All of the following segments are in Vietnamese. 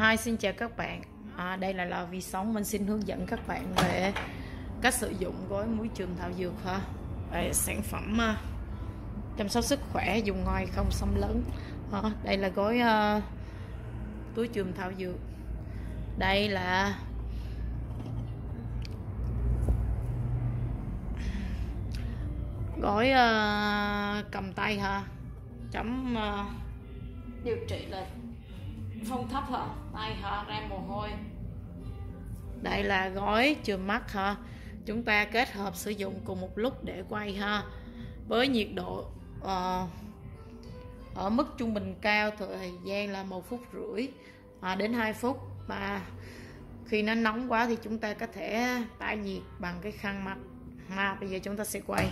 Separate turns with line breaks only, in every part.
Hi, xin chào các bạn. À, đây là lò vi sống. Mình xin hướng dẫn các bạn về cách sử dụng gói muối trường thảo dược ha. Về sản phẩm uh, chăm sóc sức khỏe dùng ngoài không xâm lấn. À, đây là gói uh, túi trường thảo dược. Đây là gói uh, cầm tay ha. Chấm uh, điều trị là phong thấp hả? Tay hả? Ra mồ hôi. Đây là gói chườm mắt hả? Chúng ta kết hợp sử dụng cùng một lúc để quay ha. Với nhiệt độ uh, ở mức trung bình cao thời gian là một phút rưỡi à, đến 2 phút. Và khi nó nóng quá thì chúng ta có thể tải nhiệt bằng cái khăn mặt ha bây giờ chúng ta sẽ quay.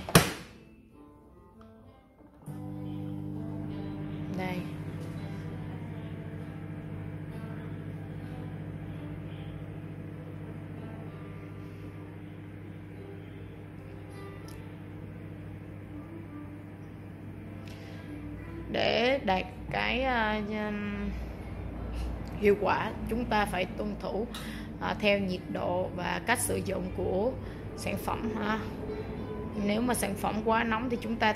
Để đạt cái uh, hiệu quả chúng ta phải tuân thủ uh, theo nhiệt độ và cách sử dụng của sản phẩm ha. Nếu mà sản phẩm quá nóng thì chúng ta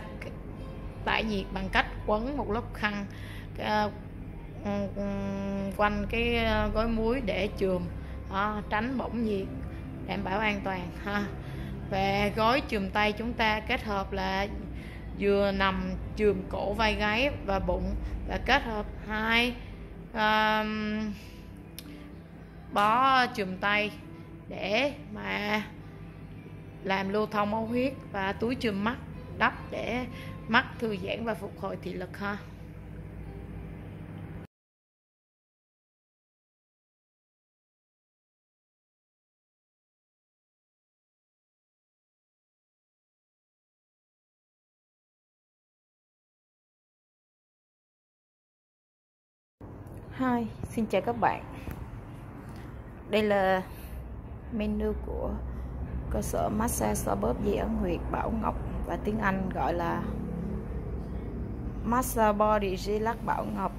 tải nhiệt bằng cách quấn một lớp khăn uh, quanh cái gói muối để chườm uh, tránh bỏng nhiệt đảm bảo an toàn ha. Về gói chườm tay chúng ta kết hợp là vừa nằm chườm cổ vai gáy và bụng và kết hợp hai um, bó chùm tay để mà làm lưu thông máu huyết và túi chùm mắt đắp để mắt thư giãn và phục hồi thị lực ha. Hi, xin chào các bạn. Đây là menu của cơ sở massage xoa bóp dây ấn huyệt Bảo Ngọc và tiếng Anh gọi là Massage Body Relax Bảo Ngọc.